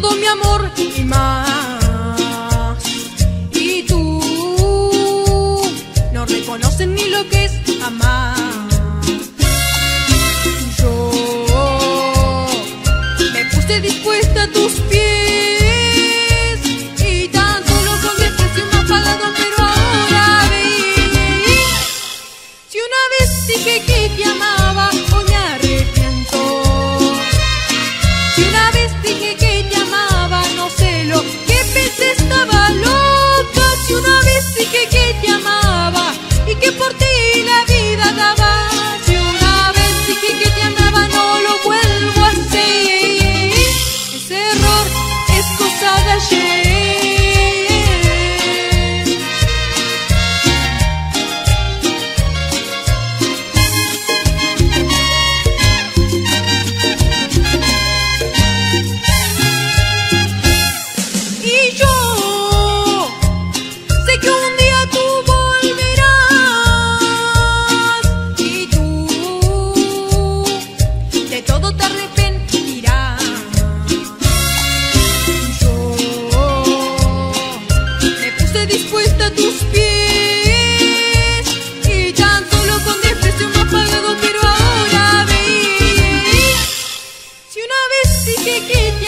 todo mi amor y más. Y tú no reconoces ni lo que es amar. Yo me puse dispuesta a tus pies y tan solo con desprecio una palabra, pero ahora vi. Si una vez dije que te amaba. dispuesta a tus pies. Y ya solo con este depresión me ha pagado pero ahora ves si una vez dije que te